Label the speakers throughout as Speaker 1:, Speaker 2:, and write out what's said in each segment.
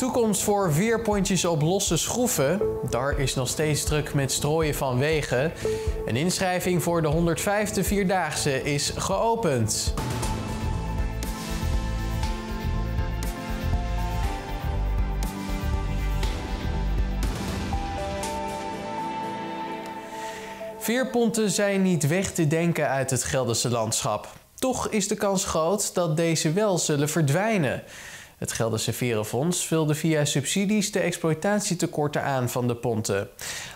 Speaker 1: Toekomst voor veerpontjes op losse schroeven. Daar is nog steeds druk met strooien van wegen. Een inschrijving voor de 105e Vierdaagse is geopend. Veerponten zijn niet weg te denken uit het Gelderse landschap. Toch is de kans groot dat deze wel zullen verdwijnen. Het Gelderse Verenfonds vulde via subsidies de exploitatietekorten aan van de ponten.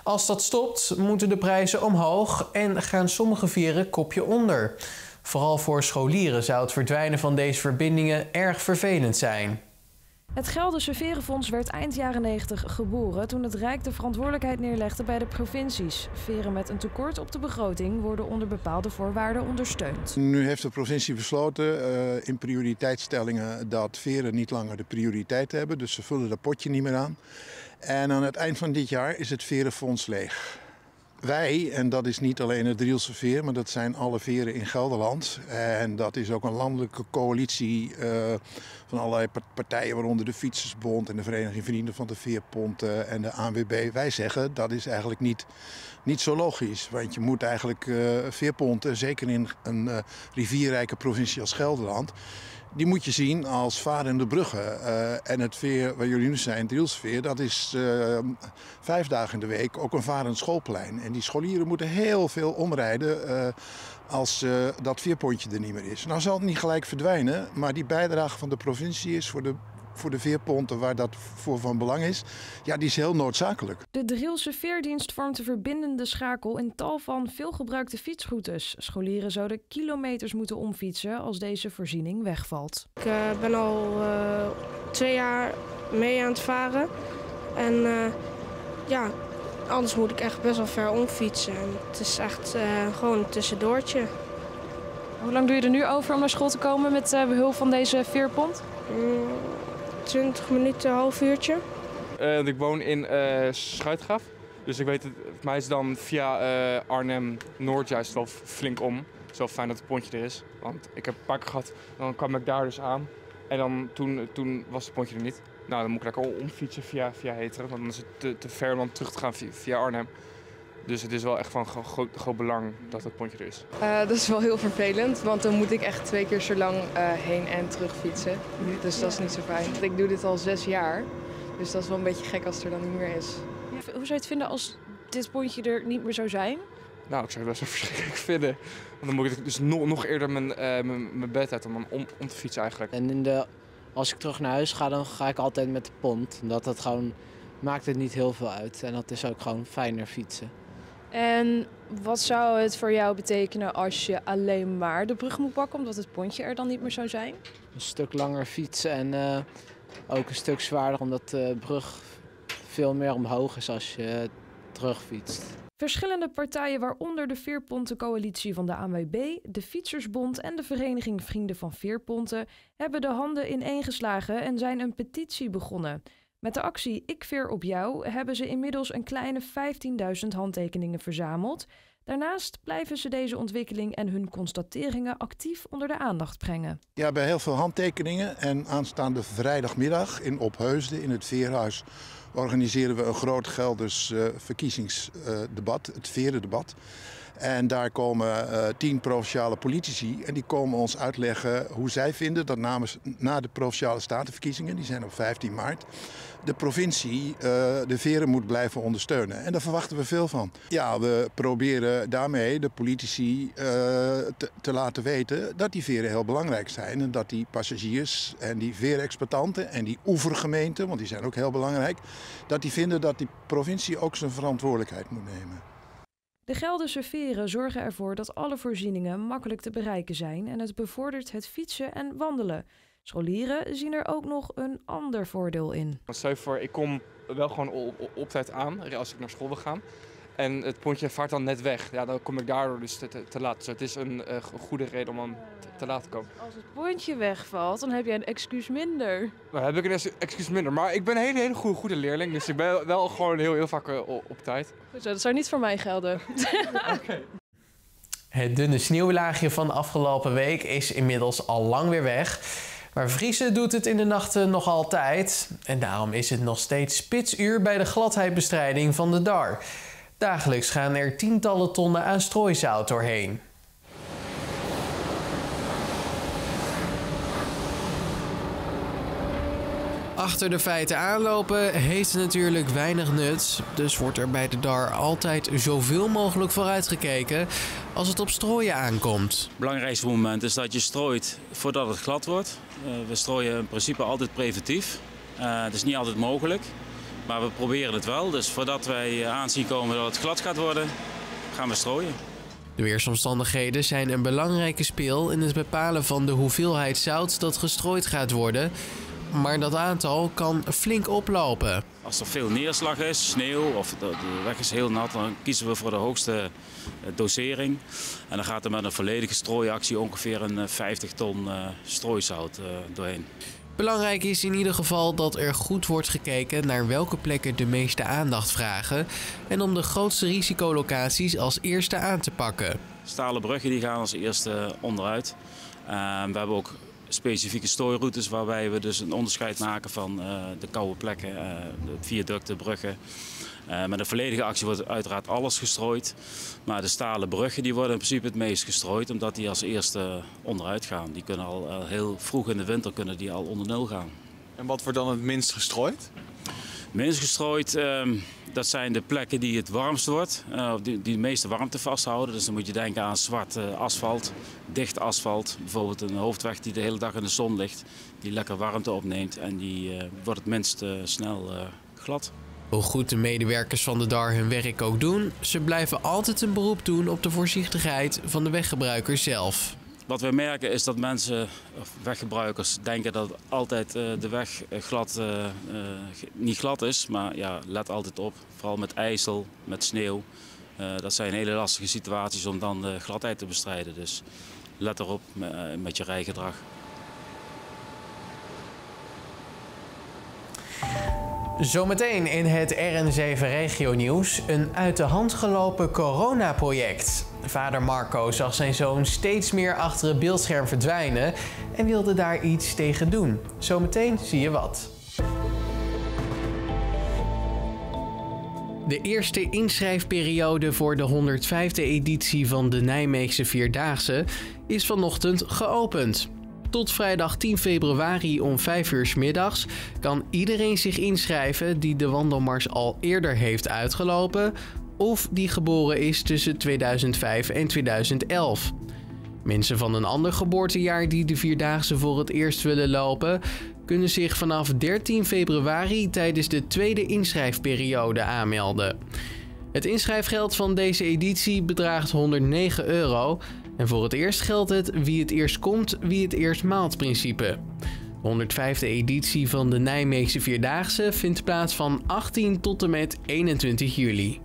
Speaker 1: Als dat stopt, moeten de prijzen omhoog en gaan sommige veren kopje onder. Vooral voor scholieren zou het verdwijnen van deze verbindingen erg vervelend zijn.
Speaker 2: Het Gelderse Verenfonds werd eind jaren 90 geboren toen het Rijk de verantwoordelijkheid neerlegde bij de provincies. Veren met een tekort op de begroting worden onder bepaalde voorwaarden ondersteund.
Speaker 3: Nu heeft de provincie besloten uh, in prioriteitsstellingen dat veren niet langer de prioriteit hebben. Dus ze vullen dat potje niet meer aan. En aan het eind van dit jaar is het Verenfonds leeg wij, en dat is niet alleen het Drielse veer, maar dat zijn alle veren in Gelderland. En dat is ook een landelijke coalitie uh, van allerlei partijen, waaronder de Fietsersbond en de Vereniging Vrienden van de Veerponten en de ANWB. Wij zeggen dat is eigenlijk niet, niet zo logisch. Want je moet eigenlijk uh, veerponten, zeker in een uh, rivierrijke provincie als Gelderland, die moet je zien als varende bruggen. Uh, en het veer waar jullie nu zijn, Drielsveer, dat is uh, vijf dagen in de week ook een varend schoolplein. En die scholieren moeten heel veel omrijden uh, als dat veerpontje er niet meer is. Nou zal het niet gelijk verdwijnen, maar die bijdrage van de provincie is voor de voor de veerponten waar dat voor van belang is, ja, die is heel noodzakelijk.
Speaker 2: De Drielse veerdienst vormt de verbindende schakel in tal van veelgebruikte fietsroutes. Scholieren zouden kilometers moeten omfietsen als deze voorziening wegvalt.
Speaker 4: Ik uh, ben al uh, twee jaar mee aan het varen. En uh, ja, anders moet ik echt best wel ver omfietsen. En het is echt gewoon een tussendoortje.
Speaker 2: Hoe lang doe je er nu over om naar school te komen met behulp van deze veerpont?
Speaker 4: Mm, 20 minuten, half uurtje.
Speaker 5: Uh, ik woon in uh. Dus ik weet het, mij is dan via uh, Arnhem-Noord juist wel flink om. Het is wel fijn dat het pontje er is. Want ik heb een paar keer gehad, dan kwam ik daar dus aan. En dan, toen, toen was het pontje er niet. Nou, dan moet ik lekker omfietsen via, via Heteren. Want dan is het te, te ver om terug te gaan via, via Arnhem. Dus het is wel echt van groot, groot belang dat het pontje er is.
Speaker 6: Uh, dat is wel heel vervelend, want dan moet ik echt twee keer zo lang uh, heen en terug fietsen. Dus dat is niet zo fijn. Ik doe dit al zes jaar, dus dat is wel een beetje gek als het er dan niet meer is.
Speaker 2: Hoe zou je het vinden als dit pontje er niet meer zou zijn?
Speaker 5: Nou, ik zou het best wel verschrikkelijk vinden. Want dan moet ik dus nog, nog eerder mijn, uh, mijn, mijn bed uit om, om, om te fietsen eigenlijk.
Speaker 7: En in de, als ik terug naar huis ga, dan ga ik altijd met de pont. Omdat dat gewoon maakt het niet heel veel uit. En dat is ook gewoon fijner fietsen.
Speaker 2: En wat zou het voor jou betekenen als je alleen maar de brug moet pakken, omdat het pontje er dan niet meer zou zijn?
Speaker 7: Een stuk langer fietsen en uh, ook een stuk zwaarder, omdat de brug veel meer omhoog is als je terugfietst.
Speaker 2: Verschillende partijen, waaronder de Veerpontencoalitie van de ANWB, de Fietsersbond en de Vereniging Vrienden van Veerponten, hebben de handen ineengeslagen en zijn een petitie begonnen. Met de actie Ik Veer op jou hebben ze inmiddels een kleine 15.000 handtekeningen verzameld. Daarnaast blijven ze deze ontwikkeling en hun constateringen actief onder de aandacht brengen.
Speaker 3: Ja, bij heel veel handtekeningen en aanstaande vrijdagmiddag in Opheusden in het Veerhuis organiseren we een groot Gelders uh, verkiezingsdebat, uh, het Verendebat. En daar komen uh, tien provinciale politici en die komen ons uitleggen hoe zij vinden dat namens, na de provinciale statenverkiezingen, die zijn op 15 maart, de provincie uh, de veren moet blijven ondersteunen. En daar verwachten we veel van. Ja, we proberen daarmee de politici uh, te, te, laten weten dat die veren heel belangrijk zijn. En dat die passagiers en die veerexploitanten en die oevergemeenten, want die zijn ook heel belangrijk, dat die vinden dat die provincie ook zijn verantwoordelijkheid moet nemen.
Speaker 2: De Gelderse veren zorgen ervoor dat alle voorzieningen makkelijk te bereiken zijn en het bevordert het fietsen en wandelen. Scholieren zien er ook nog een ander voordeel in.
Speaker 5: Stel voor, ik kom wel gewoon op, op tijd aan als ik naar school wil gaan. En het pontje vaart dan net weg. Ja, dan kom ik daardoor dus te, te, te laat. Dus het is een uh, goede reden om dan te, te, laat te komen.
Speaker 2: Als het pontje wegvalt, dan heb jij een excuus minder.
Speaker 5: Dan heb ik een excuus minder. Maar ik ben een hele, hele goede, goede leerling. Dus ik ben wel gewoon heel, heel vaak uh, op tijd.
Speaker 2: Goed zo, dat zou niet voor mij gelden.
Speaker 5: Oké.
Speaker 1: Het dunne sneeuwlaagje van de afgelopen week is inmiddels al lang weer weg. Maar vriezen doet het in de nachten nog altijd. En daarom is het nog steeds spitsuur bij de gladheidbestrijding van de DAR. Dagelijks gaan er tientallen tonnen aan strooisout doorheen. Achter de feiten aanlopen heeft natuurlijk weinig nut. Dus wordt er bij de DAR altijd zoveel mogelijk vooruitgekeken als het op strooien aankomt.
Speaker 8: Het belangrijkste moment is dat je strooit voordat het glad wordt. Uh, we strooien in principe altijd preventief. Uh, het is niet altijd mogelijk, maar we proberen het wel. Dus voordat wij aanzien komen dat het glad gaat worden, gaan we strooien.
Speaker 1: De weersomstandigheden zijn een belangrijke speel in het bepalen van de hoeveelheid zout dat gestrooid gaat worden maar dat aantal kan flink oplopen.
Speaker 8: Als er veel neerslag is, sneeuw of de weg is heel nat, dan kiezen we voor de hoogste eh, dosering. En dan gaat er met een volledige strooiactie ongeveer een 50 eh, ton eh, strooisout doorheen.
Speaker 1: Belangrijk is in ieder geval dat er goed wordt gekeken naar welke plekken de meeste aandacht vragen en om de grootste risicolocaties als eerste aan te pakken.
Speaker 8: Stalen bruggen die gaan als eerste onderuit. we hebben ook specifieke stooiroutes waarbij we dus een onderscheid maken van uh, de koude plekken, uh, de viaducten, bruggen. Uh, met een volledige actie wordt uiteraard alles gestrooid. Maar de stalen bruggen die worden in principe het meest gestrooid omdat die als eerste onderuit gaan. Die kunnen al heel vroeg in de winter kunnen die al onder nul gaan.
Speaker 9: En wat wordt dan het minst gestrooid?
Speaker 8: Minst gestrooid, ehm, dat zijn de plekken die het warmst wordt, uh, die, die de meeste warmte vasthouden. Dus dan moet je denken aan zwart uh, asfalt, dicht asfalt. Bijvoorbeeld een hoofdweg die de hele dag in de zon ligt, die lekker warmte opneemt en die uh, wordt het minst snel glad.
Speaker 1: Hoe goed de medewerkers van de DAR hun werk ook doen, ze blijven altijd een beroep doen op de voorzichtigheid van de weggebruiker zelf.
Speaker 8: Wat we merken is dat mensen, of weggebruikers, denken dat altijd uh, de weg glad, uh, uh, niet glad is. Maar ja, let altijd op, vooral met ijsel, met sneeuw. dat zijn hele lastige situaties om dan de gladheid te bestrijden. Dus let erop met je rijgedrag.
Speaker 1: Zometeen in het RN7 Regio Nieuws een uit de hand gelopen coronaproject. Vader Marco zag zijn zoon steeds meer achter het beeldscherm verdwijnen en wilde daar iets tegen doen. Zometeen zie je wat. De eerste inschrijfperiode voor de 105e editie van de Nijmeegse Vierdaagse is vanochtend geopend. Tot vrijdag 10 februari om 5 uur s middags kan iedereen zich inschrijven die de wandelmars al eerder heeft uitgelopen of die geboren is tussen 2005 en 2011. Mensen van een ander geboortejaar die de Vierdaagse voor het eerst willen lopen, kunnen zich vanaf 13 februari tijdens de tweede inschrijfperiode aanmelden. Het inschrijfgeld van deze editie bedraagt 109 euro en voor het eerst geldt het wie het eerst komt, wie het eerst maalt principe. De 105e editie van de Nijmeegse Vierdaagse vindt plaats van 18 tot en met 21 juli.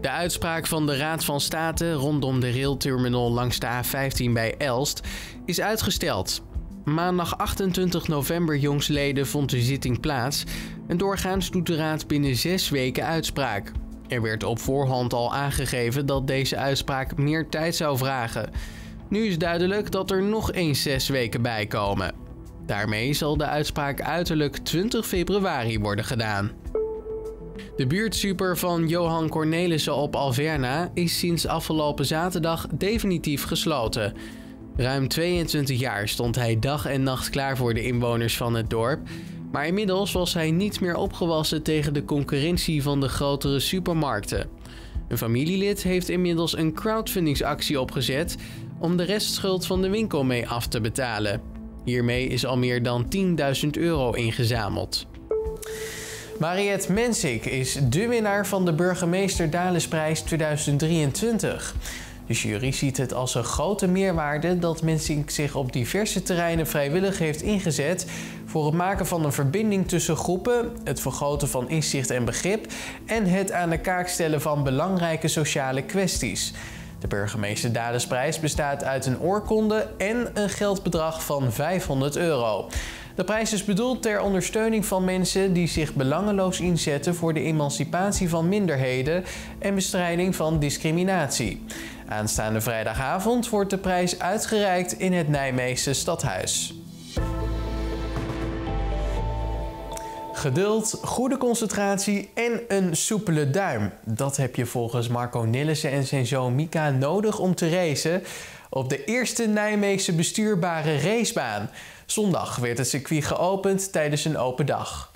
Speaker 1: De uitspraak van de Raad van State rondom de railterminal langs de A15 bij Elst is uitgesteld. Maandag 28 november jongsleden vond de zitting plaats en doorgaans doet de Raad binnen zes weken uitspraak. Er werd op voorhand al aangegeven dat deze uitspraak meer tijd zou vragen. Nu is duidelijk dat er nog eens zes weken bij komen. Daarmee zal de uitspraak uiterlijk 20 februari worden gedaan. De buurtsuper van Johan Cornelissen op Alverna is sinds afgelopen zaterdag definitief gesloten. Ruim 22 jaar stond hij dag en nacht klaar voor de inwoners van het dorp. Maar inmiddels was hij niet meer opgewassen tegen de concurrentie van de grotere supermarkten. Een familielid heeft inmiddels een crowdfundingsactie opgezet om de restschuld van de winkel mee af te betalen. Hiermee is al meer dan 10.000 euro ingezameld. Mariette Mensik is de winnaar van de Burgemeester Dalesprijs 2023. De jury ziet het als een grote meerwaarde dat Mensink zich op diverse terreinen vrijwillig heeft ingezet voor het maken van een verbinding tussen groepen, het vergroten van inzicht en begrip en het aan de kaak stellen van belangrijke sociale kwesties. De burgemeester Dalesprijs bestaat uit een oorkonde en een geldbedrag van 500 euro. De prijs is bedoeld ter ondersteuning van mensen die zich belangeloos inzetten voor de emancipatie van minderheden en bestrijding van discriminatie. Aanstaande vrijdagavond wordt de prijs uitgereikt in het Nijmeegse stadhuis. Geduld, goede concentratie en een soepele duim. Dat heb je volgens Marco Nillissen en zijn zoon Mika nodig om te racen op de eerste Nijmeegse bestuurbare racebaan. Zondag werd het circuit geopend tijdens een open dag.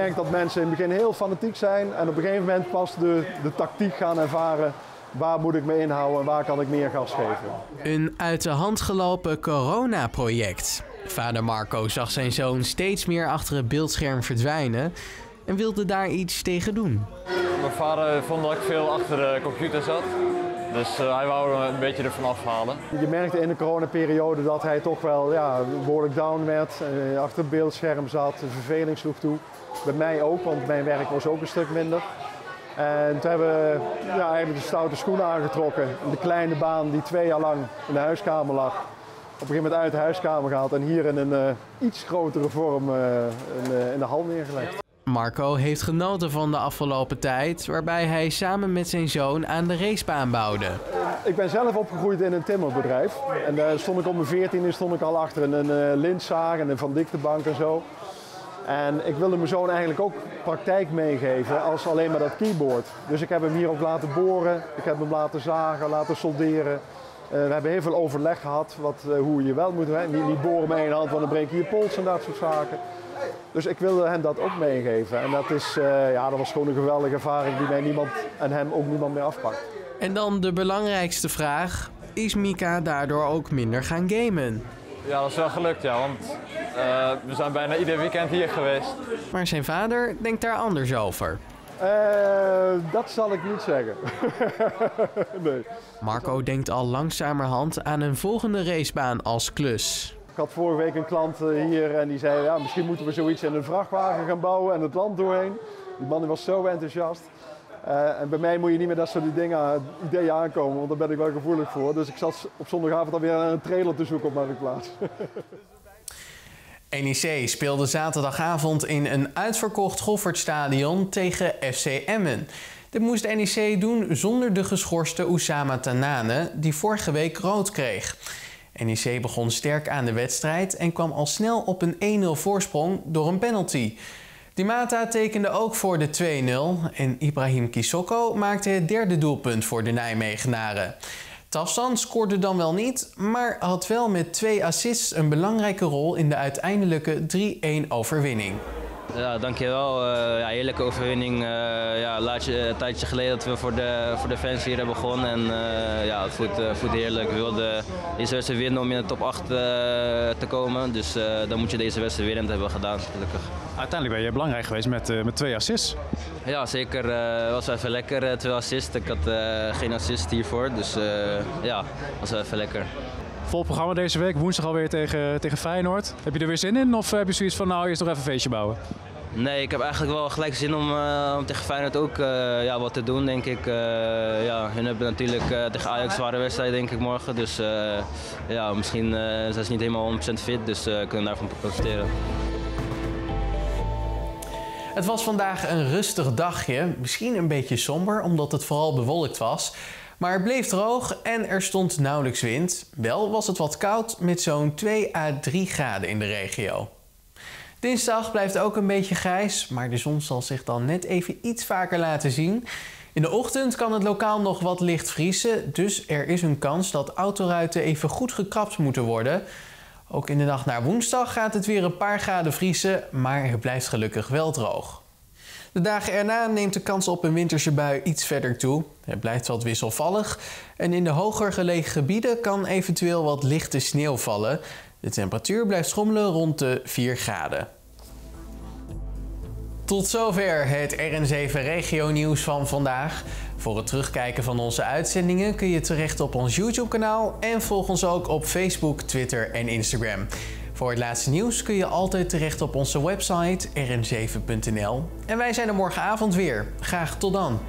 Speaker 10: Merkt dat mensen in het begin heel fanatiek zijn en op een gegeven moment pas de, de tactiek gaan ervaren. Waar moet ik me inhouden en waar kan ik meer gas geven?
Speaker 1: Een uit de hand gelopen coronaproject. Vader Marco zag zijn zoon steeds meer achter het beeldscherm verdwijnen en wilde daar iets tegen doen.
Speaker 11: Mijn vader vond dat ik veel achter de computer zat. Dus uh, hij wou me een beetje ervan afhalen.
Speaker 10: Je merkte in de coronaperiode dat hij toch wel ja, behoorlijk down werd, uh, achter het beeldscherm zat, de verveling sloeg toe. Bij mij ook, want mijn werk was ook een stuk minder. En toen hebben we ja, eigenlijk de stoute schoenen aangetrokken. De kleine baan die twee jaar lang in de huiskamer lag. Op een gegeven moment uit de huiskamer gehaald en hier in een uh, iets grotere vorm in, in de hal neergelegd.
Speaker 1: Marco heeft genoten van de afgelopen tijd, waarbij hij samen met zijn zoon aan de racebaan bouwde.
Speaker 10: Ik ben zelf opgegroeid in een timmerbedrijf. En daar stond ik op mijn 14 stond ik al achter een, een lintzaag en een Van Diktebank en zo. En ik wilde mijn zoon eigenlijk ook praktijk meegeven als alleen maar dat keyboard. Dus ik heb hem hier ook laten boren, ik heb hem laten zagen, laten solderen. Uh, we hebben heel veel overleg gehad wat, uh, hoe je wel moet doen. Niet, niet boren met één hand, want dan breek je je pols en dat soort zaken. Dus ik wilde hem dat ook meegeven. En dat, is, uh, ja, dat was gewoon een geweldige ervaring die mij niemand en hem ook niemand meer afpakt.
Speaker 1: En dan de belangrijkste vraag. Is Mika daardoor ook minder gaan gamen?
Speaker 11: Ja, dat is wel gelukt, ja. Want uh, we zijn bijna ieder weekend hier geweest.
Speaker 1: Maar zijn vader denkt daar anders over.
Speaker 10: Uh, dat zal ik niet zeggen. nee.
Speaker 1: Marco denkt al langzamerhand aan een volgende racebaan als klus.
Speaker 10: Ik had vorige week een klant hier en die zei, ja, misschien moeten we zoiets in een vrachtwagen gaan bouwen en het land doorheen. Die man was zo enthousiast. Uh, en bij mij moet je niet meer dat soort dingen, ideeën aankomen, want daar ben ik wel gevoelig voor. Dus ik zat op zondagavond alweer een trailer te zoeken op Marktplaats.
Speaker 1: NEC speelde zaterdagavond in een uitverkocht Goffertstadion tegen FC Emmen. Dit moest NEC doen zonder de geschorste Oussama Tanane, die vorige week rood kreeg. NEC begon sterk aan de wedstrijd en kwam al snel op een 1-0 voorsprong door een penalty. Di Mata tekende ook voor de 2-0 en Ibrahim Kisoko maakte het derde doelpunt voor de Nijmegenaren. Tafsan scoorde dan wel niet, maar had wel met twee assists een belangrijke rol in de uiteindelijke 3-1 overwinning.
Speaker 12: Ja, dankjewel. Uh, ja, heerlijke overwinning. Uh, ja, laatje, een tijdje geleden dat we voor de, voor de fans hier hebben begonnen. En uh, ja, het voelt, voelt heerlijk. We wilden deze wedstrijd winnen om in de top 8 te komen. Dus dan moet je deze wedstrijd winnen hebben gedaan, gelukkig.
Speaker 13: Uiteindelijk ben je belangrijk geweest met, met twee assists.
Speaker 12: Ja, zeker. Het was even lekker, twee assists. Ik had geen assist hiervoor, dus ja, was wel even lekker.
Speaker 13: Vol programma deze week, woensdag alweer tegen, tegen Feyenoord. Heb je er weer zin in of heb je zoiets van nou eerst nog even een feestje bouwen?
Speaker 12: Nee, ik heb eigenlijk wel gelijk zin om, uh, om tegen Feyenoord ook uh, ja, wat te doen, denk ik. Uh, ja, hun hebben natuurlijk tegen Ajax zware wedstrijd, denk ik, morgen. Dus ja, misschien zijn ze niet helemaal 100% fit, dus kunnen daarvan profiteren.
Speaker 1: Het was vandaag een rustig dagje, misschien een beetje somber omdat het vooral bewolkt was. Maar het bleef droog en er stond nauwelijks wind. Wel was het wat koud met zo'n 2 à 3 graden in de regio. Dinsdag blijft ook een beetje grijs, maar de zon zal zich dan net even iets vaker laten zien. In de ochtend kan het lokaal nog wat licht vriezen, dus er is een kans dat autoruiten even goed gekrapt moeten worden. Ook in de nacht naar woensdag gaat het weer een paar graden vriezen, maar het blijft gelukkig wel droog. De dagen erna neemt de kans op een winterse bui iets verder toe. Het blijft wat wisselvallig en in de hoger gelegen gebieden kan eventueel wat lichte sneeuw vallen. De temperatuur blijft schommelen rond de 4 graden. Tot zover het RN7 Regio Nieuws van vandaag. Voor het terugkijken van onze uitzendingen kun je terecht op ons YouTube-kanaal en volg ons ook op Facebook, Twitter en Instagram. Voor het laatste nieuws kun je altijd terecht op onze website rn7.nl. En wij zijn er morgenavond weer. Graag tot dan.